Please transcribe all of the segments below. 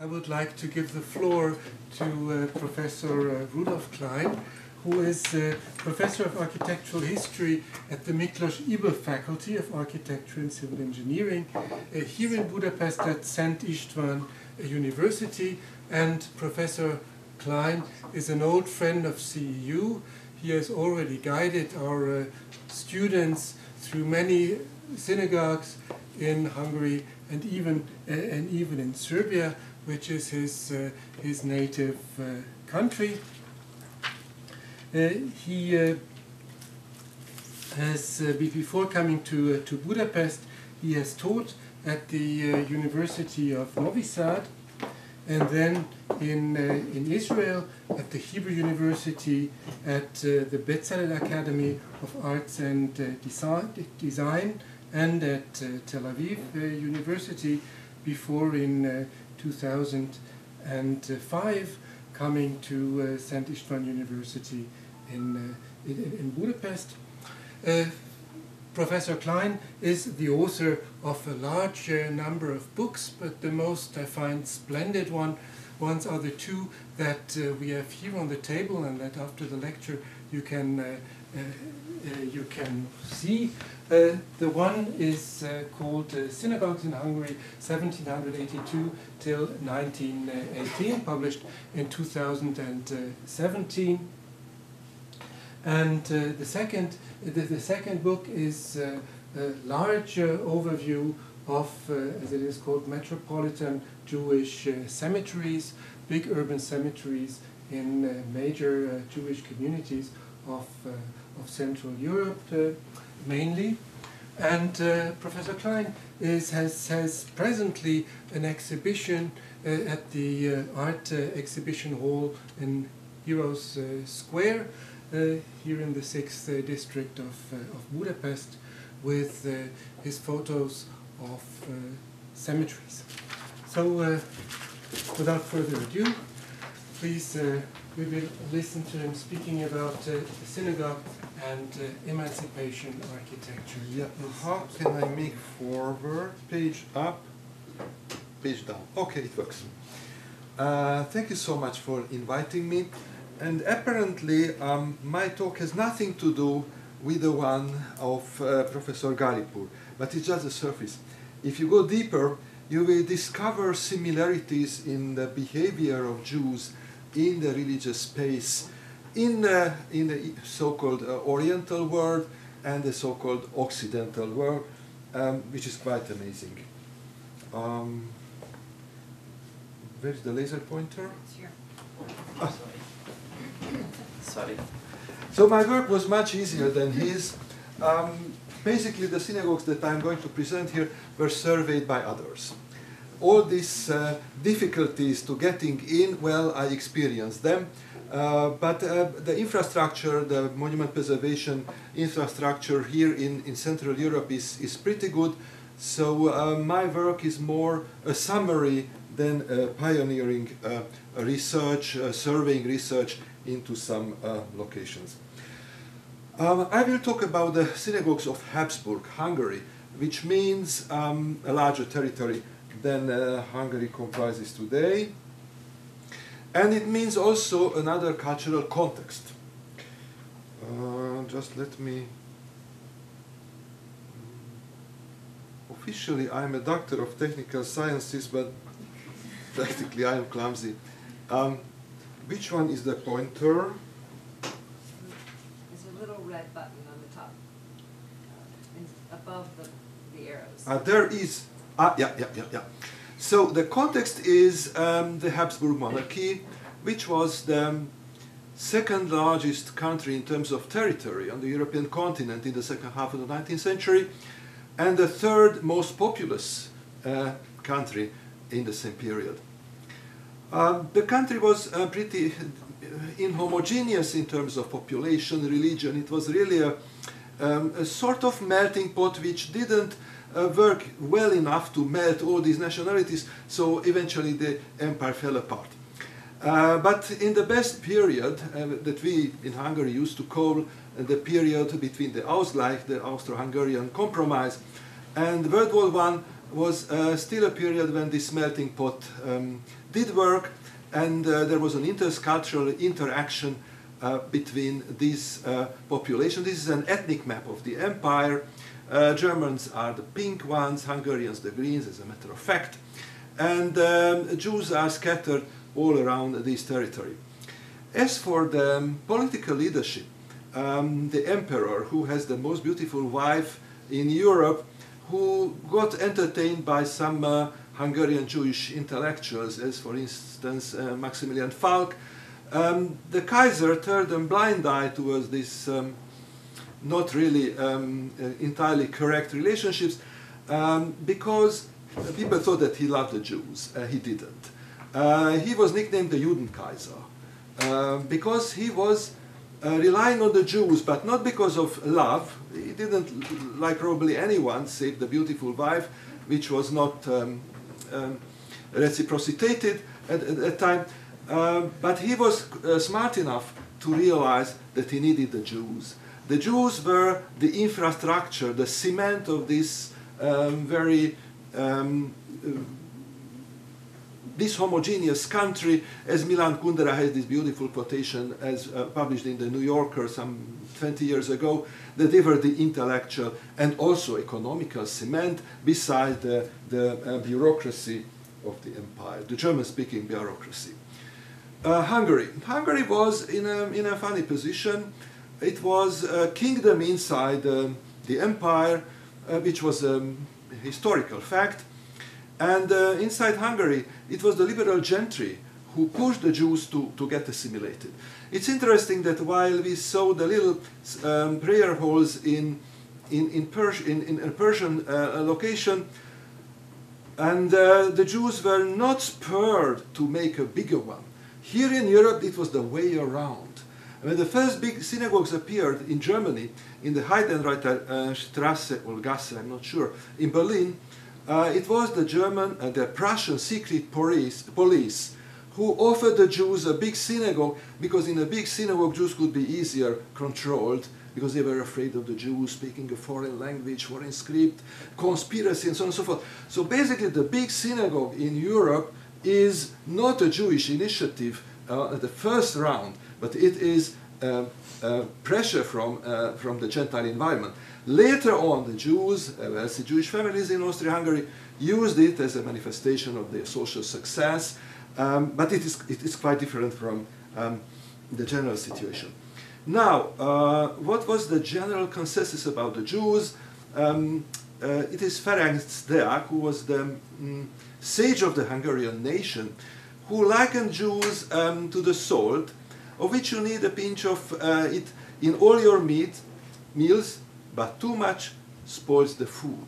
I would like to give the floor to uh, Professor uh, Rudolf Klein, who is uh, Professor of Architectural History at the Miklos Ybl Faculty of Architecture and Civil Engineering uh, here in Budapest at St. István University. And Professor Klein is an old friend of CEU. He has already guided our uh, students through many synagogues in Hungary and even uh, and even in Serbia, which is his uh, his native uh, country. Uh, he uh, has uh, before coming to to Budapest, he has taught at the University of Novi Sad, and then in in Israel at the Hebrew University at the Bezalel Academy of Arts and Design and at uh, Tel Aviv uh, University before in uh, 2005 coming to St. István University in, in, in, Budapest. Professor Klein is the author of a large number of books, but the most I find splendid one ones are the two that uh, we have here on the table and that after the lecture you can uh, uh, you can see. Uh, the one is uh, called uh, Synagogues in Hungary, 1782 till 1918, published in 2017. And uh, the second, the, the, second book is uh, a large overview of, as it is called, metropolitan Jewish cemeteries, big urban cemeteries in major Jewish communities of of Central Europe uh, mainly. And uh, Professor Klein is, has, has presently an exhibition uh, at the uh, Art uh, Exhibition Hall in Heroes uh, Square here in the 6th district of, of Budapest with his photos of cemeteries. So without further ado, please uh, we will listen to him speaking about uh, the synagogue and uh, emancipation architecture. Yeah, how can I make forward? Page up, page down. Okay, it works. Uh, thank you so much for inviting me. And apparently, um, my talk has nothing to do with the one of uh, Professor Garipur, but it's just the surface. If you go deeper, you will discover similarities in the behavior of Jews in the religious space in, uh, in the so-called uh, Oriental world and the so-called Occidental world, um, which is quite amazing. Um, where's the laser pointer? Ah. Sorry. So my work was much easier than his. Um, basically, the synagogues that I'm going to present here were surveyed by others. All these uh, difficulties to getting in, well, I experienced them. Uh, but uh, the infrastructure, the monument preservation infrastructure here in, in Central Europe is, is pretty good. So uh, my work is more a summary than pioneering uh, research, uh, surveying research into some locations. Um, I will talk about the synagogues of Habsburg, Hungary, which means um, a larger territory than Hungary comprises today. And it means also another cultural context. Uh, just let me... Officially, I'm a doctor of technical sciences, but practically I am clumsy. Um, which one is the pointer? There's a little red button on the top, uh, above the, the arrows. Uh, there is, ah, yeah, yeah, yeah, yeah. So the context is um, the Habsburg monarchy, which was the second largest country in terms of territory on the European continent in the second half of the 19th century, and the third most populous uh, country in the same period. Uh, the country was uh, pretty inhomogeneous in terms of population, religion. It was really a, um, a sort of melting pot which didn't uh, work well enough to melt all these nationalities, so eventually the empire fell apart. Uh, but in the best period uh, that we in Hungary used to call the period between the Ausgleich, the Austro-Hungarian compromise, and World War I, was uh, still a period when this melting pot um, did work, and uh, there was an intercultural interaction uh, between these populations. This is an ethnic map of the empire. Uh, Germans are the pink ones, Hungarians the greens, as a matter of fact, and um, Jews are scattered all around this territory. As for the um, political leadership, um, the emperor, who has the most beautiful wife in Europe, who got entertained by some uh, Hungarian Jewish intellectuals, as for instance uh, Maximilian Falk, um, the Kaiser turned a blind eye towards this um, not really um, uh, entirely correct relationships um, because people thought that he loved the Jews. Uh, he didn't. Uh, he was nicknamed the Judenkaiser uh, because he was uh, relying on the Jews, but not because of love. He didn't like probably anyone save the beautiful wife, which was not um, um, reciprocated at, at that time. Uh, but he was smart enough to realize that he needed the Jews. The Jews were the infrastructure, the cement of this um, very um, this homogeneous country, as Milan Kundera has this beautiful quotation as uh, published in the New Yorker some 20 years ago, that they were the intellectual and also economical cement beside the, the uh, bureaucracy of the empire, the German-speaking bureaucracy. Uh, Hungary. Hungary was in a, in a funny position. It was a kingdom inside um, the empire, uh, which was a historical fact. And uh, inside Hungary, it was the liberal gentry who pushed the Jews to, to get assimilated. It's interesting that while we saw the little um, prayer halls in, in, in, Pers in, in a Persian uh, location, and uh, the Jews were not spurred to make a bigger one. Here in Europe, it was the way around. When the first big synagogues appeared in Germany, in the Heidereuter uh, Strasse or Gasse, I'm not sure, in Berlin, uh, it was the German and the Prussian secret police, police who offered the Jews a big synagogue because in a big synagogue Jews could be easier controlled because they were afraid of the Jews speaking a foreign language, foreign script, conspiracy, and so on and so forth. So basically, the big synagogue in Europe is not a Jewish initiative uh, at the first round, but it is uh, uh, pressure from, uh, from the Gentile environment. Later on, the Jews, uh, wealthy Jewish families in Austria-Hungary, used it as a manifestation of their social success, um, but it is, it is quite different from um, the general situation. Now, uh, what was the general consensus about the Jews? Um, uh, it is Ferenc Deák, who was the um, sage of the Hungarian nation, who likened Jews um, to the salt, of which you need a pinch of uh, it in all your meat, meals, but too much spoils the food.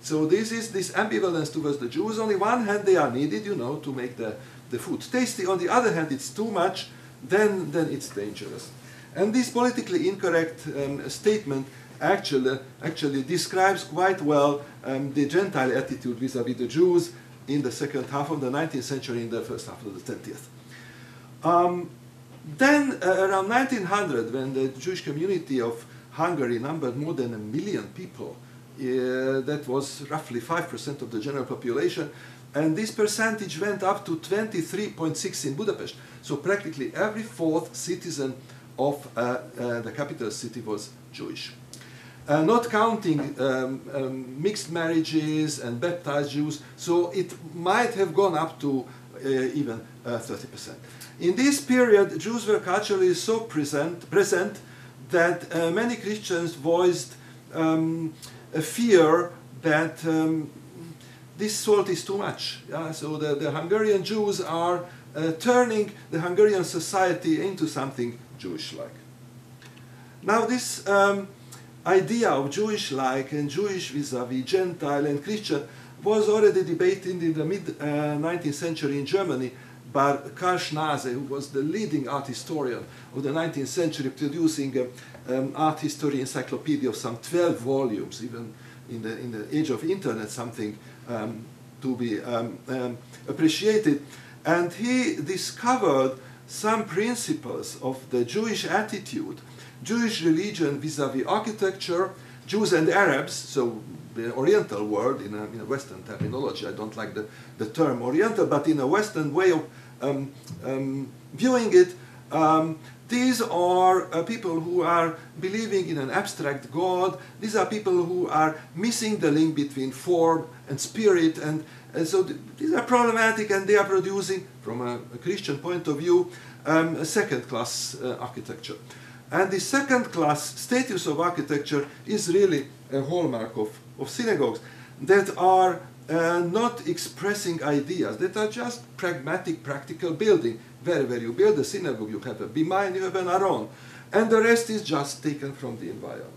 So this is this ambivalence towards the Jews. On the one hand, they are needed, you know, to make the, the food tasty. On the other hand, it's too much, then, then it's dangerous. And this politically incorrect um, statement actually, actually describes quite well um, the Gentile attitude vis-à-vis -vis the Jews in the second half of the 19th century, in the first half of the 20th. Um, then, uh, around 1900, when the Jewish community of Hungary numbered more than a million people. Uh, that was roughly 5% of the general population. And this percentage went up to 23.6 in Budapest. So practically every fourth citizen of uh, uh, the capital city was Jewish. Uh, not counting um, um, mixed marriages and baptized Jews, so it might have gone up to uh, even 30%. In this period, Jews were culturally so present, present that uh, many Christians voiced um, a fear that um, this salt is too much. Yeah? So the, the Hungarian Jews are uh, turning the Hungarian society into something Jewish-like. Now this um, idea of Jewish-like and Jewish vis-a-vis -vis Gentile and Christian was already debated in the mid-19th uh, century in Germany by Karl who was the leading art historian of the 19th century, producing an um, art history encyclopedia of some 12 volumes, even in the, in the age of internet, something um, to be um, um appreciated. And he discovered some principles of the Jewish attitude, Jewish religion vis-à-vis -vis architecture, Jews and Arabs, so the Oriental world in a, in a Western terminology. I don't like the, the term Oriental, but in a Western way of um, um, viewing it, um, these are uh, people who are believing in an abstract God. These are people who are missing the link between form and spirit. And, and so th these are problematic and they are producing, from a, a Christian point of view, um, a second class uh, architecture. And the second class status of architecture is really a hallmark of, of synagogues that are uh, not expressing ideas, that are just pragmatic, practical building. Wherever you build a synagogue, you have a bima and you have an aron. And the rest is just taken from the environment.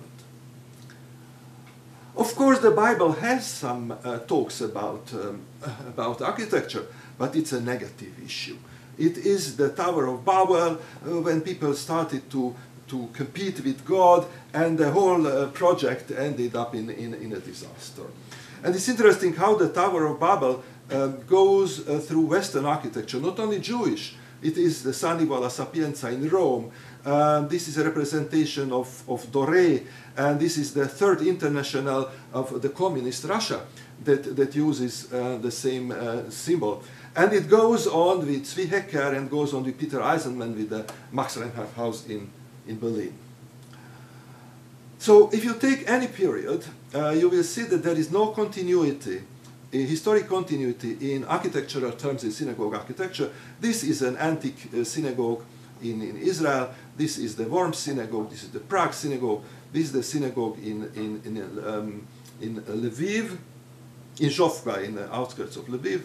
Of course, the Bible has some uh, talks about, um, about architecture, but it's a negative issue. It is the Tower of Babel uh, when people started to, to compete with God, and the whole uh, project ended up in, in, in, a disaster. And it's interesting how the Tower of Babel um, goes uh, through Western architecture, not only Jewish, it is the Sant'Ivo Sapienza in Rome. Uh, this is a representation of, of Doré, and this is the third international of the communist Russia that, that uses uh, the same uh, symbol. And it goes on with Zvi Hecker and goes on with Peter Eisenman with the Max Reinhardt House in, in Berlin. So if you take any period, uh, you will see that there is no continuity historic continuity in architectural terms in synagogue architecture. This is an antique uh, synagogue in, in Israel. This is the Worms synagogue. This is the Prague synagogue. This is the synagogue in, in, in, um, in Lviv, in Zhovka, in the outskirts of Lviv.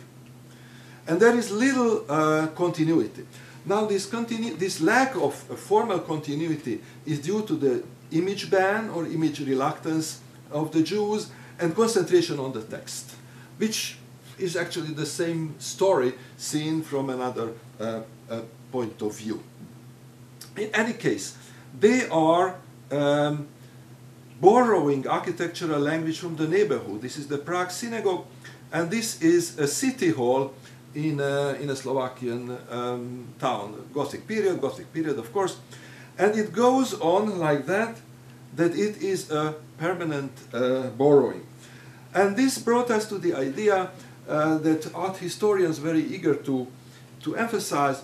And there is little uh, continuity. Now, this, this lack of formal continuity is due to the image ban or image reluctance of the Jews and concentration on the text which is actually the same story seen from another uh, uh, point of view. In any case, they are um, borrowing architectural language from the neighborhood. This is the Prague synagogue, and this is a city hall in a, in a Slovakian um, town, Gothic period, Gothic period, of course. And it goes on like that, that it is a permanent uh, borrowing. And this brought us to the idea uh, that art historians very eager to, to emphasize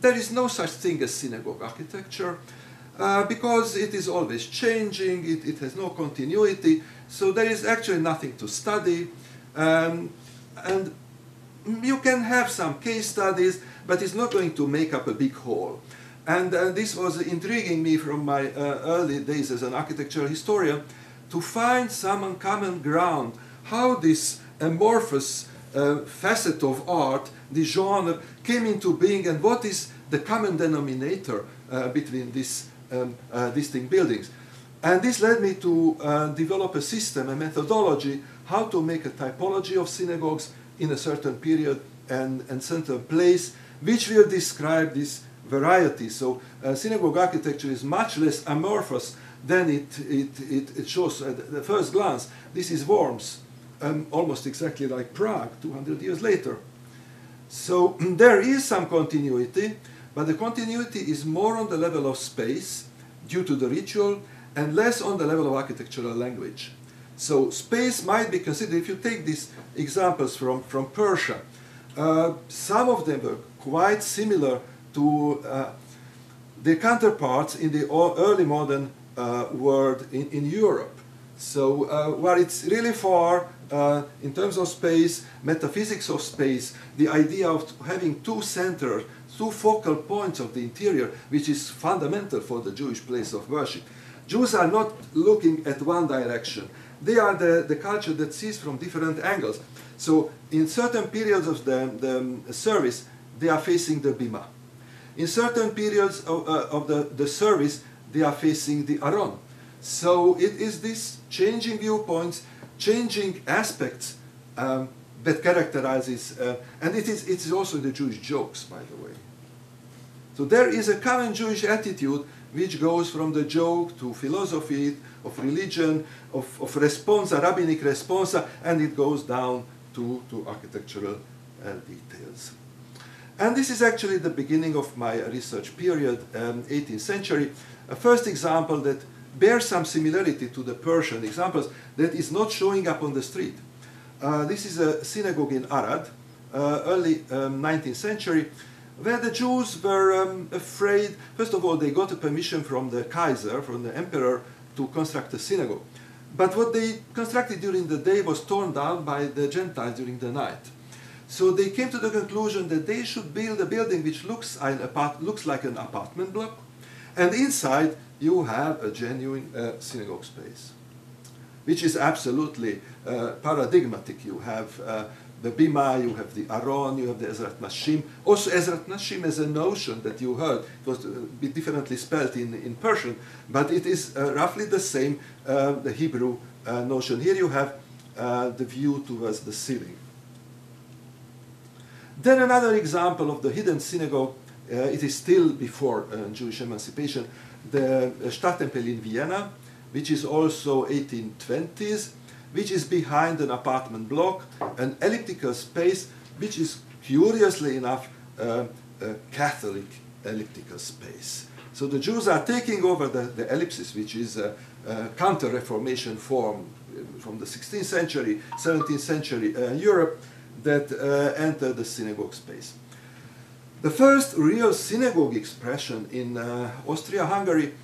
there is no such thing as synagogue architecture uh, because it is always changing, it, it, has no continuity, so there is actually nothing to study. Um, and you can have some case studies, but it's not going to make up a big whole. And uh, this was intriguing me from my uh, early days as an architectural historian to find some uncommon ground, how this amorphous uh, facet of art, the genre, came into being and what is the common denominator uh, between these um, uh, distinct buildings. And this led me to uh, develop a system, a methodology, how to make a typology of synagogues in a certain period and, and certain place, which will describe this variety. So uh, synagogue architecture is much less amorphous then it, it, it, it shows at the first glance, this is Worms, um, almost exactly like Prague 200 years later. So there is some continuity, but the continuity is more on the level of space due to the ritual and less on the level of architectural language. So space might be considered, if you take these examples from, from Persia, uh, some of them were quite similar to uh, their counterparts in the early modern uh, world in, in Europe. So uh, where it's really far uh, in terms of space, metaphysics of space, the idea of having two centers, two focal points of the interior, which is fundamental for the Jewish place of worship. Jews are not looking at one direction. They are the, the culture that sees from different angles. So in certain periods of the, the service, they are facing the bima. In certain periods of, uh, of the, the service, they are facing the Aron. So it is this changing viewpoints, changing aspects um, that characterizes, uh, and it is, it is also the Jewish jokes, by the way. So there is a common Jewish attitude which goes from the joke to philosophy, of religion, of, of responsa, rabbinic responsa, and it goes down to, to architectural uh, details. And this is actually the beginning of my research period, um, 18th century. A first example that bears some similarity to the Persian examples that is not showing up on the street. Uh, this is a synagogue in Arad, uh, early um, 19th century, where the Jews were um, afraid. First of all, they got a permission from the Kaiser, from the emperor, to construct a synagogue. But what they constructed during the day was torn down by the Gentiles during the night. So they came to the conclusion that they should build a building which looks, looks like an apartment block, and inside you have a genuine uh, synagogue space, which is absolutely uh, paradigmatic. You have uh, the Bima, you have the Aron, you have the Ezrat Nashim. Also, Ezrat Nashim is a notion that you heard. It was a bit differently spelled in, in Persian, but it is uh, roughly the same, uh, the Hebrew uh, notion. Here you have uh, the view towards the ceiling. Then another example of the hidden synagogue, uh, it is still before uh, Jewish emancipation, the Stadttempel in Vienna, which is also 1820s, which is behind an apartment block, an elliptical space, which is curiously enough uh, a Catholic elliptical space. So the Jews are taking over the, the ellipsis, which is a, a counter-Reformation form uh, from the 16th century, 17th century uh, Europe that uh, entered the synagogue space. The first real synagogue expression in uh, Austria-Hungary,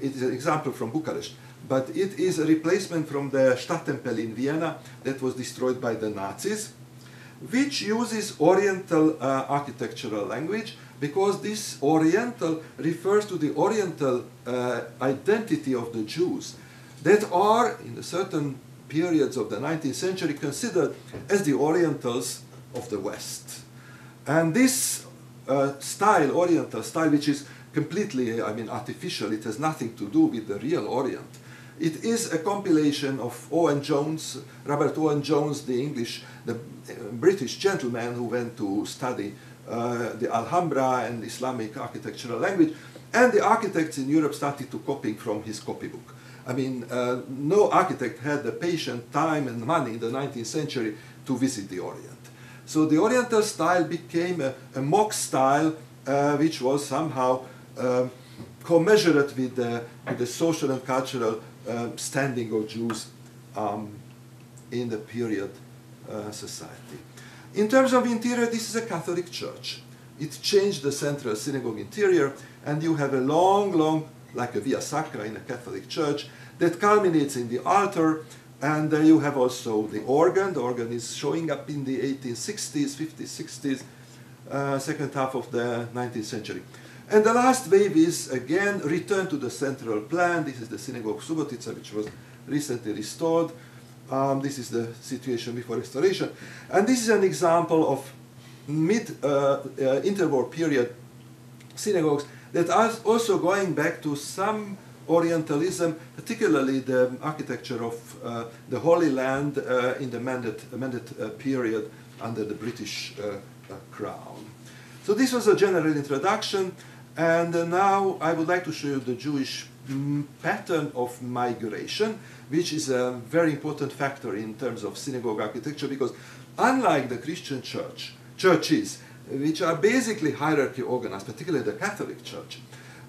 it is an example from Bucharest, but it is a replacement from the Stadttempel in Vienna that was destroyed by the Nazis, which uses Oriental uh, architectural language because this Oriental refers to the Oriental uh, identity of the Jews that are, in certain periods of the 19th century, considered as the Orientals of the West. And this uh, style, Oriental style, which is completely, I mean, artificial, it has nothing to do with the real Orient. It is a compilation of Owen Jones, Robert Owen Jones, the English, the uh, British gentleman who went to study uh, the Alhambra and Islamic architectural language, and the architects in Europe started to copying from his copybook. I mean, uh, no architect had the patient time and money in the 19th century to visit the Orient. So the Oriental style became a, a mock style uh, which was somehow uh, commensurate with the, with the social and cultural uh, standing of Jews um, in the period uh, society. In terms of interior, this is a Catholic church. It changed the central synagogue interior, and you have a long, long, like a via sacra in a Catholic church, that culminates in the altar, and you have also the organ. The organ is showing up in the 1860s, 50s, 60s, uh, second half of the 19th century. And the last wave is again return to the central plan. This is the synagogue Subotica, which was recently restored. Um, this is the situation before restoration. And this is an example of mid uh, uh, interwar period synagogues that are also going back to some Orientalism, particularly the architecture of uh, the Holy Land uh, in the Mandate, Mandate uh, period under the British uh, crown. So this was a general introduction, and uh, now I would like to show you the Jewish mm, pattern of migration, which is a very important factor in terms of synagogue architecture, because unlike the Christian church, churches, which are basically hierarchy organized, particularly the Catholic Church,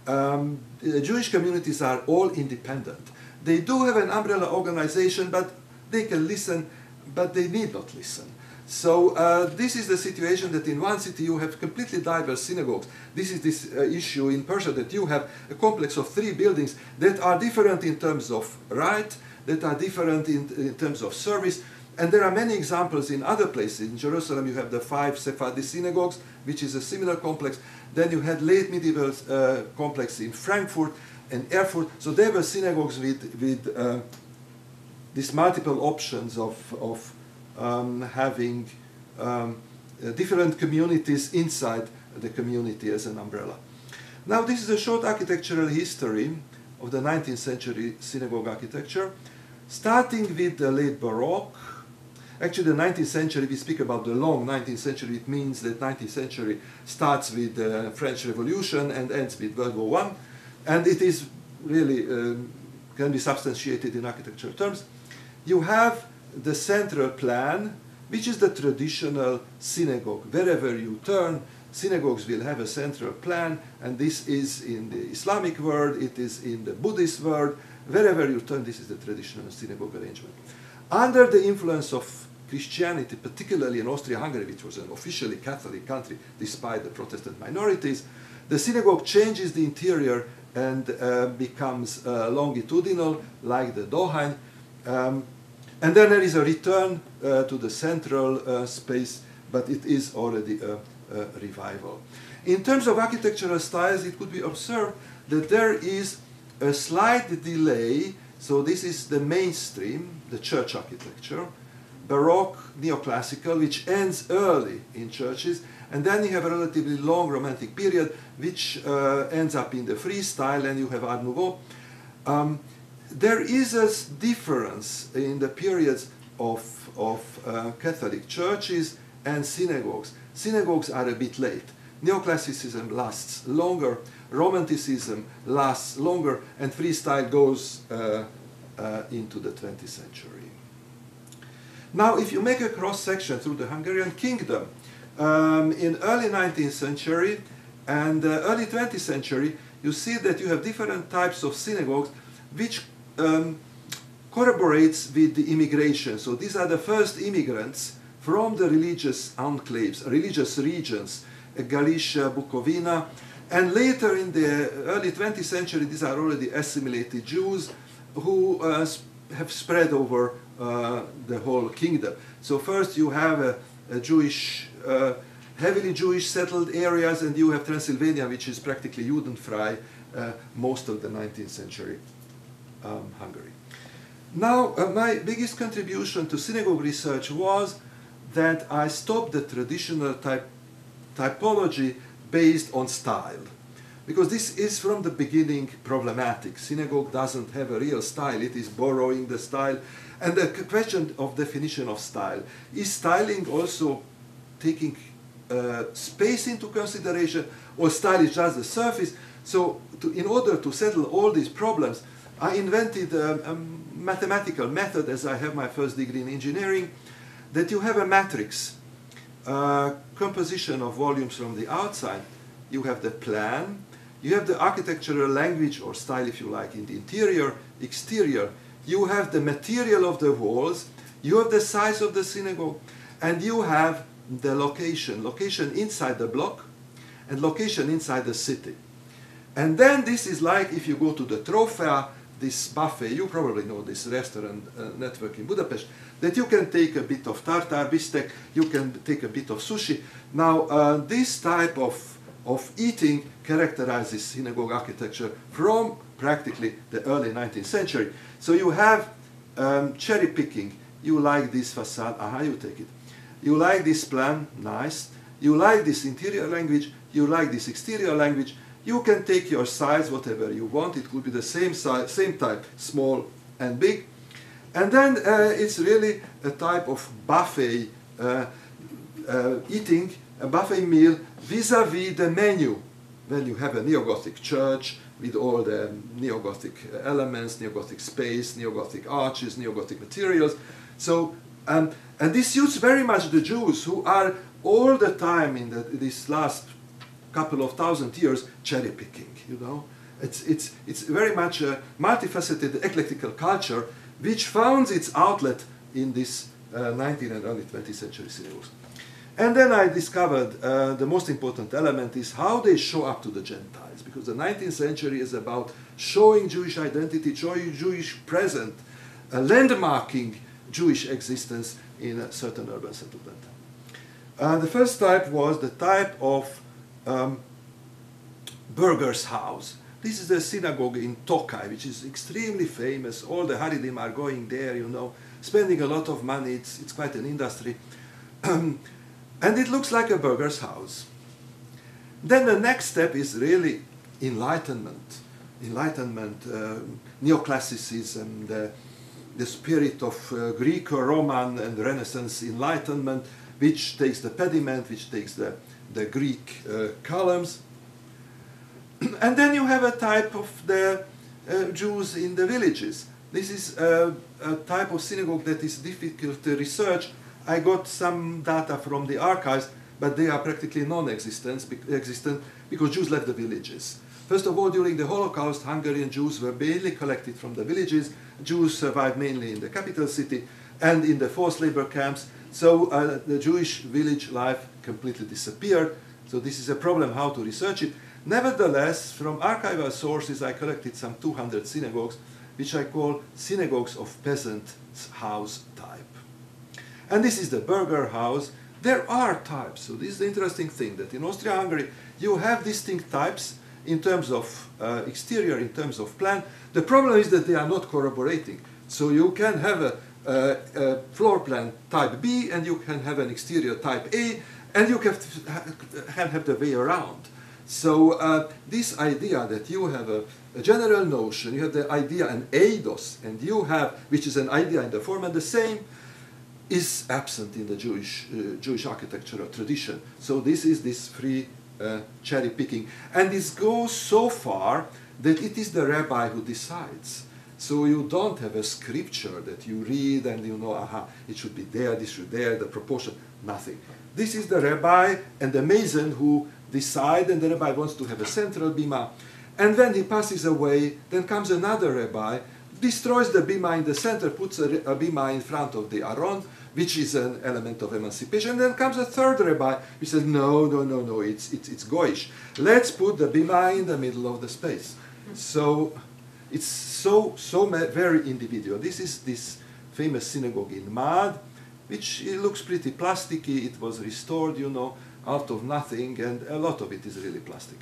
um, the Jewish communities are all independent. They do have an umbrella organization, but they can listen, but they need not listen. So uh, this is the situation that in one city you have completely diverse synagogues. This is this uh, issue in Persia that you have a complex of three buildings that are different in terms of right, that are different in, in terms of service, and there are many examples in other places. In Jerusalem, you have the five Sephardi synagogues, which is a similar complex. Then you had late medieval uh, complex in Frankfurt and Erfurt. So there were synagogues with, with uh, these multiple options of, of um, having um, uh, different communities inside the community as an umbrella. Now, this is a short architectural history of the 19th century synagogue architecture, starting with the late Baroque, Actually, the 19th century, we speak about the long 19th century, it means that 19th century starts with the French Revolution and ends with World War I. And it is really, um, can be substantiated in architectural terms. You have the central plan, which is the traditional synagogue. Wherever you turn, synagogues will have a central plan, and this is in the Islamic world, it is in the Buddhist world, wherever you turn, this is the traditional synagogue arrangement. Under the influence of Christianity, particularly in Austria-Hungary, which was an officially Catholic country despite the Protestant minorities, the synagogue changes the interior and uh, becomes uh, longitudinal, like the Dohány. Um, and then there is a return uh, to the central uh, space, but it is already a, a, revival. In terms of architectural styles, it could be observed that there is a slight delay. So this is the mainstream, the church architecture, Baroque, neoclassical, which ends early in churches, and then you have a relatively long Romantic period, which uh, ends up in the free style, and you have Art Nouveau. Um, there is a difference in the periods of, of uh, Catholic churches and synagogues. Synagogues are a bit late. Neoclassicism lasts longer, Romanticism lasts longer, and freestyle goes uh, uh, into the 20th century. Now, if you make a cross section through the Hungarian kingdom, um, in early 19th century and uh, early 20th century, you see that you have different types of synagogues which um, corroborates with the immigration. So these are the first immigrants from the religious enclaves, religious regions, uh, Galicia, Bukovina, and later in the early 20th century, these are already assimilated Jews who uh, have spread over uh, the whole kingdom. So first you have a, a Jewish, uh, heavily Jewish settled areas, and you have Transylvania, which is practically Judenfrei uh, most of the 19th century um, Hungary. Now, uh, my biggest contribution to synagogue research was that I stopped the traditional type, typology based on style. Because this is from the beginning problematic. Synagogue doesn't have a real style, it is borrowing the style. And the question of definition of style is styling also taking uh, space into consideration, or style is just the surface? So, to, in order to settle all these problems, I invented a, a, mathematical method, as I have my first degree in engineering, that you have a matrix, uh, composition of volumes from the outside. You have the plan, you have the architectural language or style, if you like, in the interior, exterior. You have the material of the walls, you have the size of the synagogue, and you have the location, location inside the block, and location inside the city. And then this is like if you go to the Trófea, this buffet, you probably know this restaurant uh, network in Budapest, that you can take a bit of tartar bistec, you can take a bit of sushi. Now, uh, this type of, of eating characterizes synagogue architecture from practically the early 19th century. So you have um, cherry picking. You like this facade, aha, you take it. You like this plan, nice. You like this interior language, you like this exterior language, you can take your size, whatever you want. It could be the same size, same type, small and big. And then uh, it's really a type of buffet uh, uh, eating, a buffet meal vis-a-vis -vis the menu. When you have a neo-Gothic church with all the neo-Gothic elements, neo-Gothic space, neo-Gothic arches, neo-Gothic materials. So, um, and this suits very much the Jews who are all the time in the, this last couple of thousand years cherry picking, you know. It's, it's, it's very much a multifaceted eclectical culture which found its outlet in this uh, 19th and early 20th century synagogues. And then I discovered uh, the most important element is how they show up to the Gentiles, because the 19th century is about showing Jewish identity, showing Jewish present, uh, landmarking Jewish existence in a certain urban settlement. Uh, the first type was the type of um, Burger's house. This is a synagogue in Tokaj, which is extremely famous. All the Haredim are going there, you know, spending a lot of money. It's, it's quite an industry. and it looks like a burger's house. Then the next step is really enlightenment. Enlightenment, uh, neoclassicism, the, the spirit of uh, Greco-Roman and Renaissance enlightenment, which takes the pediment, which takes the the Greek uh, columns. and then you have a type of the uh, Jews in the villages. This is a, a, type of synagogue that is difficult to research. I got some data from the archives, but they are practically non-existent because Jews left the villages. First of all, during the Holocaust, Hungarian Jews were mainly collected from the villages. Jews survived mainly in the capital city and in the forced labor camps. So uh, the Jewish village life completely disappeared. So this is a problem how to research it. Nevertheless, from archival sources, I collected some 200 synagogues, which I call synagogues of peasant house type. And this is the burger house. There are types. So this is the interesting thing that in Austria-Hungary, you have distinct types in terms of uh, exterior, in terms of plan. The problem is that they are not corroborating. So you can have a, a, a floor plan type B and you can have an exterior type A and you can have, have the way around. So uh, this idea that you have a, a, general notion, you have the idea an eidos, and you have, which is an idea in the form and the same, is absent in the Jewish, uh, Jewish architectural tradition. So this is this free uh, cherry picking. And this goes so far that it is the rabbi who decides. So you don't have a scripture that you read and you know, aha, it should be there, this should be there, the proportion, nothing. This is the rabbi and the mason who decide, and the rabbi wants to have a central bima. And when he passes away, then comes another rabbi, destroys the bima in the center, puts a, a bima in front of the aron, which is an element of emancipation. And then comes a third rabbi who says, no, no, no, no, it's, it's, it's goyish. Let's put the bima in the middle of the space. So it's so, so very individual. This is this famous synagogue in Mad, which it looks pretty plasticky. It was restored, you know, out of nothing, and a lot of it is really plastic.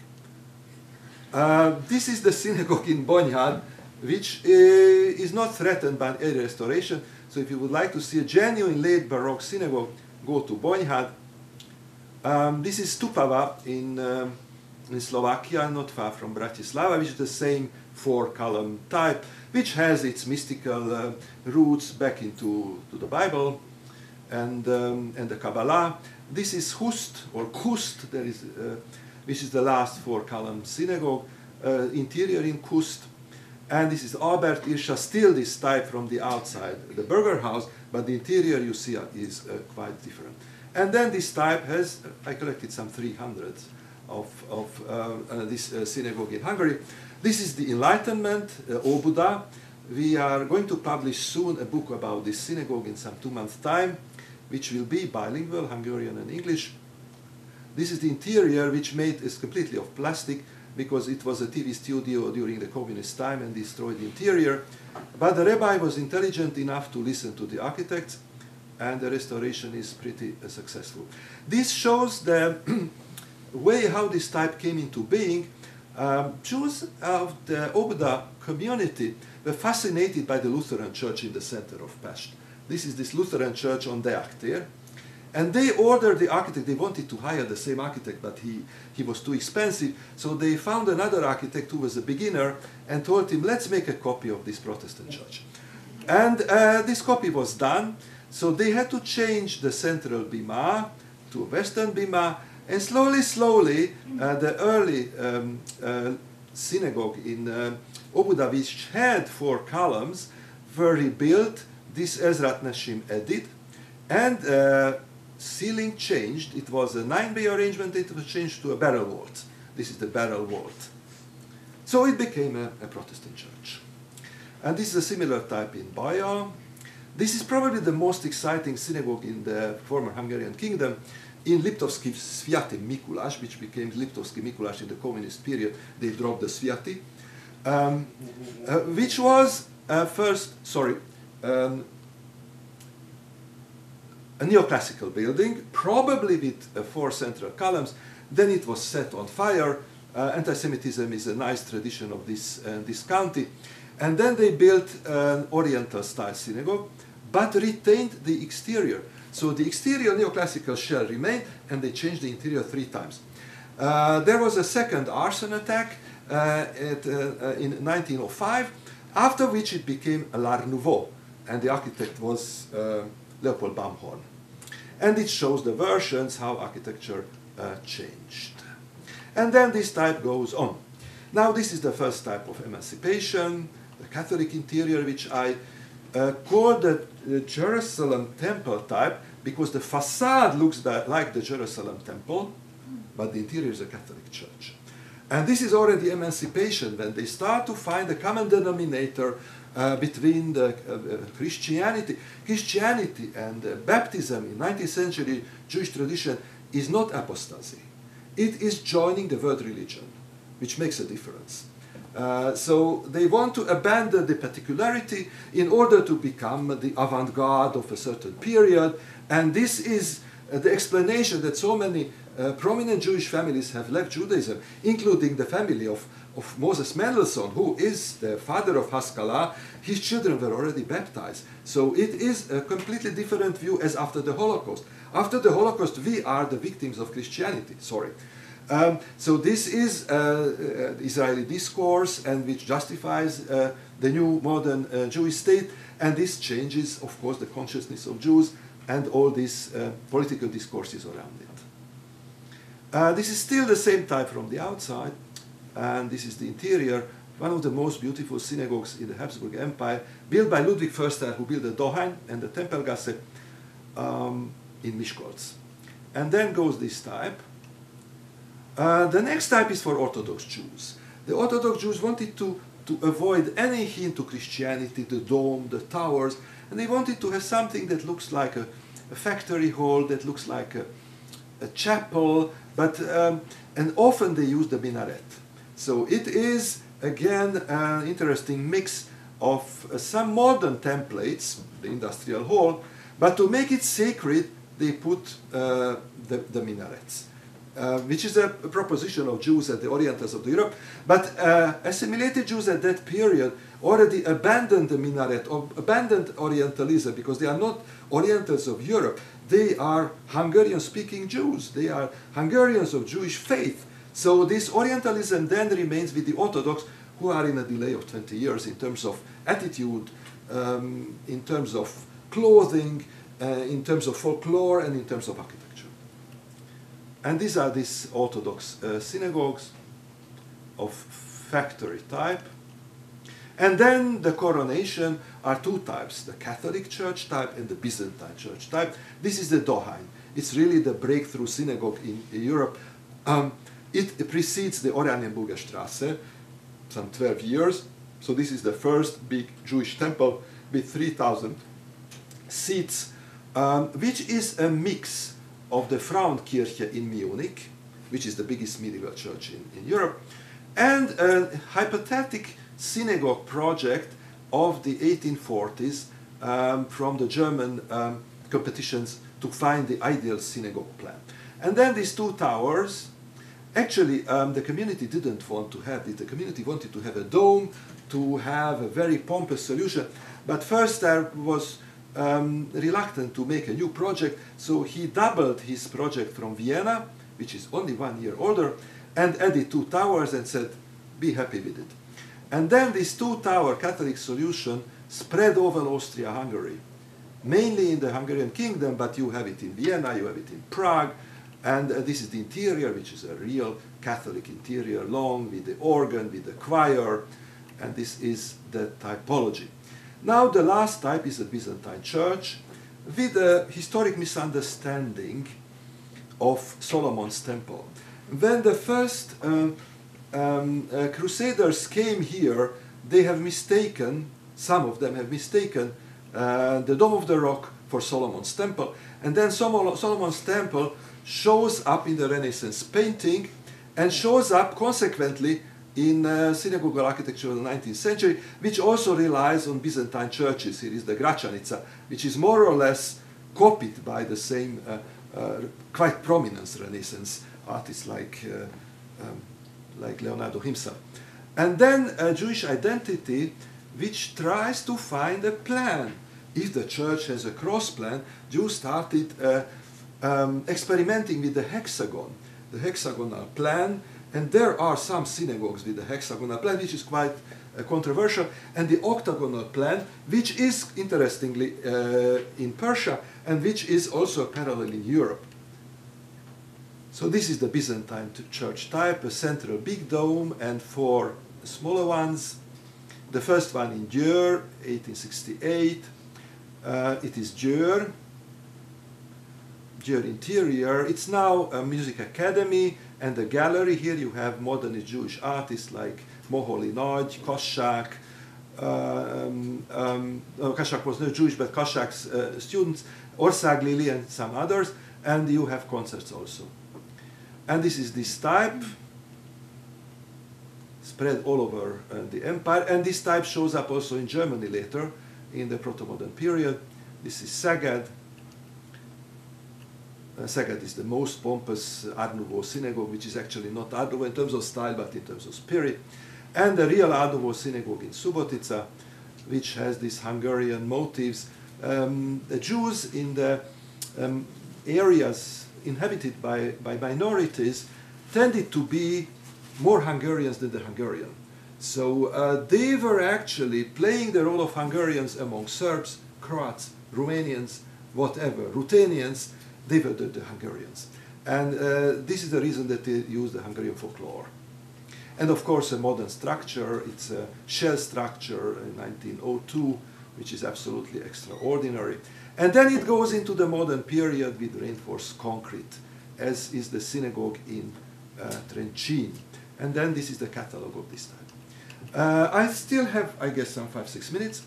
Uh, this is the synagogue in Bonyhad, which uh, is not threatened by any restoration. So if you would like to see a genuine late Baroque synagogue, go to Bonyhad. Um, this is Stupava in, um, in Slovakia, not far from Bratislava, which is the same four-column type, which has its mystical uh, roots back into to the Bible and, um, and the Kabbalah. This is Hust, or Kust, there is, uh, which is the last four-column synagogue, uh, interior in Kust. And this is Albertirsa, still this type from the outside, the burger house, but the interior you see is uh, quite different. And then this type has, I collected some 300 of, of uh, uh, this uh, synagogue in Hungary. This is the Enlightenment, uh, Óbuda. We are going to publish soon a book about this synagogue in some two months' time which will be bilingual, Hungarian and English. This is the interior, which made is completely of plastic because it was a TV studio during the communist time and destroyed the interior. But the rabbi was intelligent enough to listen to the architects, and the restoration is pretty uh, successful. This shows the way how this type came into being. Um, Jews of the Óbuda community were fascinated by the Lutheran church in the center of Pest. This is this Lutheran church on Deák tér. And they ordered the architect, they wanted to hire the same architect, but he, he was too expensive. So they found another architect who was a beginner and told him, let's make a copy of this Protestant church. And uh, this copy was done. So they had to change the central bima to a western bima. And slowly, slowly, uh, the early um, uh, synagogue in uh, had four columns, were rebuilt this Ezrat Nashim added, and uh, ceiling changed. It was a nine-bay arrangement. It was changed to a barrel vault. This is the barrel vault. So it became a, a Protestant church. And this is a similar type in Baja. This is probably the most exciting synagogue in the former Hungarian kingdom. In Liptovsky Sviati Mikulás, which became Liptovsky Mikulás in the communist period, they dropped the Sviati, um, uh, which was uh, first, sorry, um, a neoclassical building, probably with uh, four central columns. Then it was set on fire. Uh, anti-Semitism is a nice tradition of this, uh, this county. And then they built an Oriental-style synagogue, but retained the exterior. So the exterior neoclassical shell remained, and they changed the interior three times. Uh, there was a second arson attack uh, at, uh, in 1905, after which it became a L'Art Nouveau, and the architect was uh, Leopold Baumhorn. And it shows the versions, how architecture uh, changed. And then this type goes on. Now this is the first type of emancipation, the Catholic interior, which I uh, call the, the, Jerusalem temple type because the facade looks like the Jerusalem temple, but the interior is a Catholic church. And this is already emancipation when they start to find a common denominator uh, between the uh, uh, Christianity. Christianity and uh, baptism in 19th century Jewish tradition is not apostasy. It is joining the world religion, which makes a difference. Uh, so they want to abandon the particularity in order to become the avant-garde of a certain period, and this is uh, the explanation that so many uh, prominent Jewish families have left Judaism, including the family of, of Moses Mendelssohn, who is the father of Haskalah. His children were already baptized. So it is a completely different view as after the Holocaust. After the Holocaust, we are the victims of Christianity. Sorry. Um, so this is uh, uh, Israeli discourse and which justifies uh, the new modern uh, Jewish state and this changes of course the consciousness of Jews and all these uh, political discourses around it. Uh, this is still the same type from the outside and this is the interior one of the most beautiful synagogues in the Habsburg Empire built by Ludwig Förster who built the Dohány and the Tempelgasse um, in Miskolc. And then goes this type uh, the next type is for Orthodox Jews. The Orthodox Jews wanted to, to avoid any hint to Christianity, the dome, the towers, and they wanted to have something that looks like a, a factory hall, that looks like a, a chapel, but um, and often they use the minaret. So it is again an interesting mix of uh, some modern templates, the industrial hall, but to make it sacred, they put uh, the, the minarets. Uh, which is a, proposition of Jews at the Orientals of Europe. But uh, assimilated Jews at that period already abandoned the minaret, or abandoned Orientalism because they are not Orientals of Europe. They are Hungarian-speaking Jews. They are Hungarians of Jewish faith. So this Orientalism then remains with the Orthodox, who are in a delay of 20 years in terms of attitude, um, in terms of clothing, uh, in terms of folklore, and in terms of architecture. And these are these Orthodox uh, synagogues of factory type. And then the coronation are two types, the Catholic Church type and the Byzantine Church type. This is the Dohány. It's really the breakthrough synagogue in, in Europe. Um, it precedes the Oranienburger Strasse, some 12 years. So this is the first big Jewish temple with 3,000 seats, um, which is a mix of the Frauenkirche in Munich, which is the biggest medieval church in, in Europe, and a hypothetic synagogue project of the 1840s um, from the German um, competitions to find the ideal synagogue plan. And then these two towers, actually um, the community didn't want to have it. The community wanted to have a dome, to have a very pompous solution. But first there was um, reluctant to make a new project, so he doubled his project from Vienna, which is only one year older, and added two towers and said, be happy with it. And then this two-tower Catholic solution spread over Austria-Hungary, mainly in the Hungarian kingdom, but you have it in Vienna, you have it in Prague, and uh, this is the interior, which is a real Catholic interior, long with the organ, with the choir, and this is the typology. Now the last type is the Byzantine Church with a historic misunderstanding of Solomon's temple. When the first um, um, uh, crusaders came here, they have mistaken, some of them have mistaken, uh, the Dome of the Rock for Solomon's temple. And then Solomon's temple shows up in the Renaissance painting and shows up consequently in uh, synagogal architecture of the 19th century, which also relies on Byzantine churches. Here is the Gračanica, which is more or less copied by the same uh, uh, quite prominent Renaissance artists like, uh, um, like Leonardo himself. And then a Jewish identity which tries to find a plan. If the church has a cross plan, Jews started uh, um, experimenting with the hexagon, the hexagonal plan, and there are some synagogues with the hexagonal plan, which is quite uh, controversial, and the octagonal plan, which is interestingly uh, in Persia and which is also a parallel in Europe. So this is the Byzantine church type, a central big dome and four smaller ones. The first one in Győr, 1868. Uh, it is Győr, Győr interior. It's now a music academy And the gallery here, you have modernist Jewish artists like Moholy Nagy, Kassák. Uh, um, um, was not Jewish, but Kassák's uh, students, Ország Lili and some others. And you have concerts also. And this is this type spread all over uh, the empire. And this type shows up also in Germany later in the proto-modern period. This is Szeged. Uh, Szeged is the most pompous Art Nouveau synagogue, which is actually not Art Nouveau in terms of style, but in terms of spirit. And the real Art Nouveau synagogue in Subotica, which has these Hungarian motifs. Um, the Jews in the um, areas inhabited by, by minorities tended to be more Hungarians than the Hungarian. So uh, they were actually playing the role of Hungarians among Serbs, Croats, Romanians, whatever, Ruthenians, they were the, the Hungarians. And uh, this is the reason that they use the Hungarian folklore. And of course, a modern structure, it's a shell structure in 1902, which is absolutely extraordinary. And then it goes into the modern period with reinforced concrete, as is the synagogue in uh, Trencin. And then this is the catalog of this time. Uh, I still have, I guess, some five, six minutes.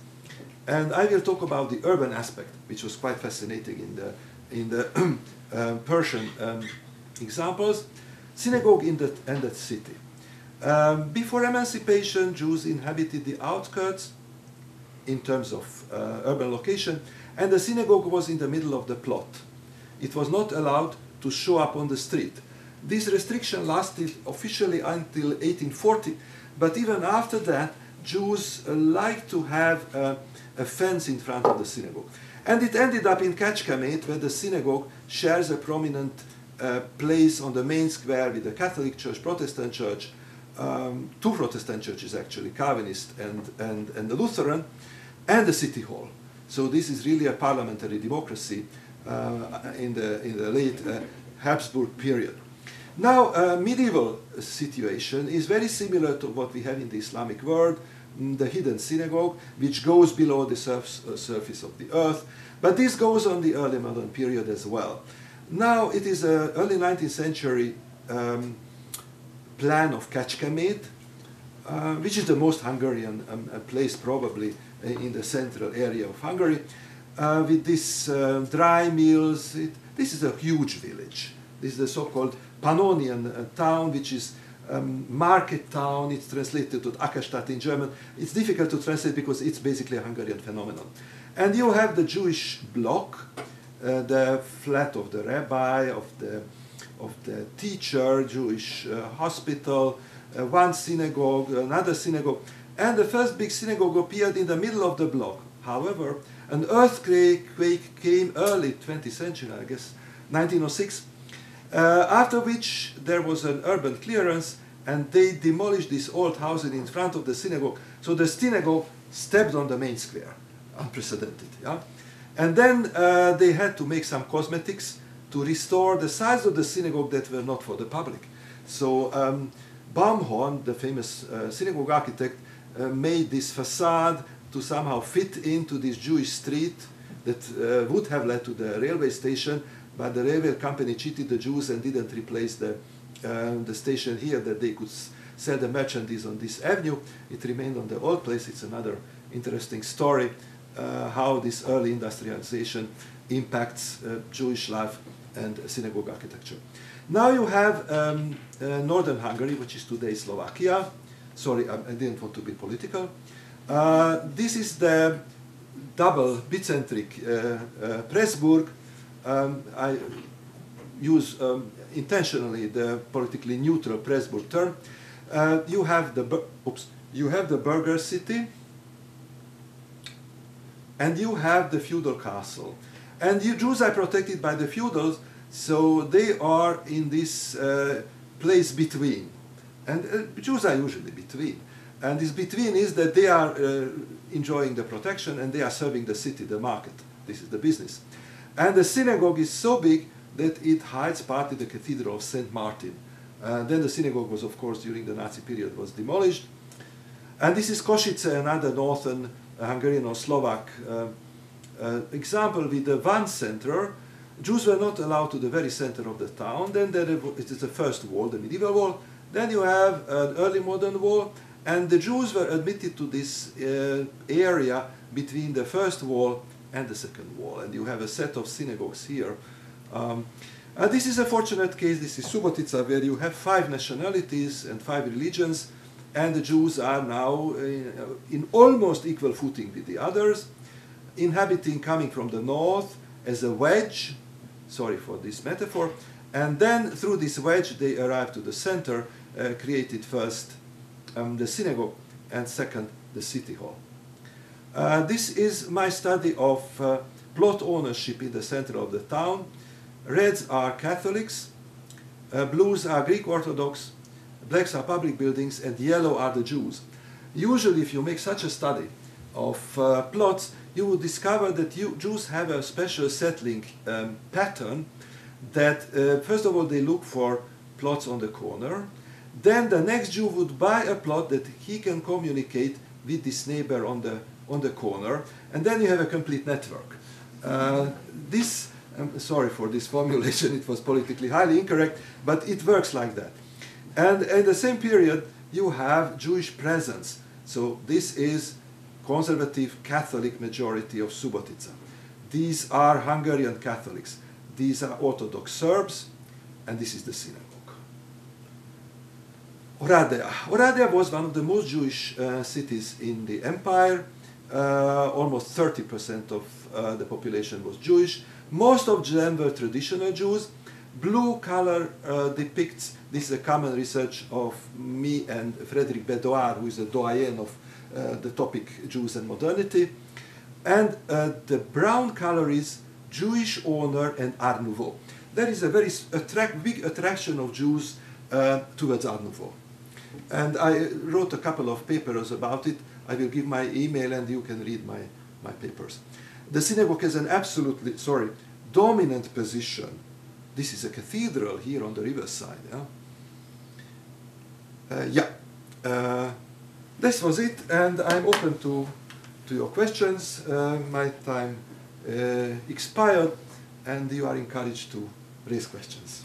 And I will talk about the urban aspect, which was quite fascinating in the, in the uh, Persian um, examples. Synagogue in the, and the city. Um, before emancipation, Jews inhabited the outskirts in terms of uh, urban location, and the synagogue was in the middle of the plot. It was not allowed to show up on the street. This restriction lasted officially until 1840, but even after that, Jews uh, liked to have uh, a fence in front of the synagogue. And it ended up in Kecskemét, where the synagogue shares a prominent uh, place on the main square with the Catholic Church, Protestant Church, um, two Protestant churches actually, Calvinist and, and, and the Lutheran, and the City Hall. So this is really a parliamentary democracy uh, in, the, in the late uh, Habsburg period. Now, uh, medieval situation is very similar to what we have in the Islamic world, mm, the hidden synagogue, which goes below the surf, uh, surface of the earth. But this goes on the early modern period as well. Now, it is an early 19th century um, plan of Kecskemét, uh, which is the most Hungarian um, uh, place probably uh, in the central area of Hungary, uh, with these dry mills. It, this is a huge village. This is the so-called Pannonian uh, town, which is um, market town. It's translated to Ackerstadt in German. It's difficult to translate because it's basically a Hungarian phenomenon. And you have the Jewish block, uh, the flat of the rabbi, of the, of the teacher, Jewish uh, hospital, uh, one synagogue, another synagogue. And the first big synagogue appeared in the middle of the block. However, an earthquake came early 20th century, I guess, 1906, uh, after which there was an urban clearance and they demolished this old house in front of the synagogue. So the synagogue stepped on the main square, unprecedented. Yeah? And then uh, they had to make some cosmetics to restore the size of the synagogue that were not for the public. So um, Baumhorn, the famous uh, synagogue architect, uh, made this facade to somehow fit into this Jewish street that uh, would have led to the railway station, but the railway company cheated the Jews and didn't replace the, uh, the station here that they could sell the merchandise on this avenue. It remained on the old place. It's another interesting story uh, how this early industrialization impacts uh, Jewish life and synagogue architecture. Now you have um, uh, northern Hungary, which is today Slovakia. Sorry, I, I didn't want to be political. Uh, this is the double bicentric uh, Pressburg um, I use um, intentionally the politically neutral Pressburg term. Uh, you have the oops, you have the burgher city, and you have the feudal castle, and you Jews are protected by the feudals, so they are in this uh, place between, and uh, Jews are usually between, and this between is that they are uh, enjoying the protection and they are serving the city, the market. This is the business. And the synagogue is so big that it hides partly the cathedral of St. Martin. Uh, then the synagogue was, of course, during the Nazi period, was demolished. And this is Košice, another northern uh, Hungarian or Slovak uh, uh example with the Van Center. Jews were not allowed to the very center of the town. Then there it is the first wall, the medieval wall. Then you have an early modern wall, and the Jews were admitted to this area between the first wall and the second wall. And you have a set of synagogues here. Um, and this is a fortunate case. This is Subotica, where you have five nationalities and five religions, and the Jews are now in, in almost equal footing with the others, inhabiting coming from the north as a wedge. Sorry for this metaphor. And then through this wedge, they arrive to the center, uh, created first um, the synagogue, and second, the city hall. Uh, this is my study of uh, plot ownership in the center of the town. Reds are Catholics, uh, blues are Greek Orthodox, blacks are public buildings, and yellow are the Jews. Usually, if you make such a study of uh, plots, you will discover that you, Jews have a special settling um, pattern that, uh, first of all, they look for plots on the corner. Then the next Jew would buy a plot that he can communicate with this neighbor on the, on the corner, and then you have a complete network. Uh, this, I'm sorry for this formulation, it was politically highly incorrect, but it works like that. And in the same period, you have Jewish presence. So this is conservative Catholic majority of Subotica. These are Hungarian Catholics. These are Orthodox Serbs, and this is the synagogue. Oradea. Oradea was one of the most Jewish uh, cities in the empire. Uh, almost 30% of uh, the population was Jewish. Most of them were traditional Jews. Blue color uh, depicts, this is a common research of me and Frederic Bedoire, who is a doyen of uh, the topic Jews and modernity. And uh, the brown color is Jewish honor and Art Nouveau. There is a very big attraction of Jews uh, towards Art Nouveau. And I wrote a couple of papers about it. I will give my email and you can read my, my papers. The synagogue has an absolutely, sorry, dominant position. This is a cathedral here on the riverside. Yeah. Uh, yeah. Uh, this was it, and I'm open to, to your questions. Uh, my time uh, expired, and you are encouraged to raise questions.